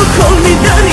بکن میدنی